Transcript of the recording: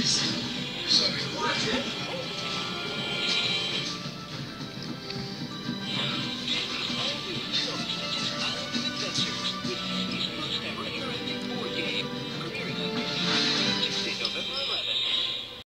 Sorry.